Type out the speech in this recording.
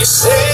You say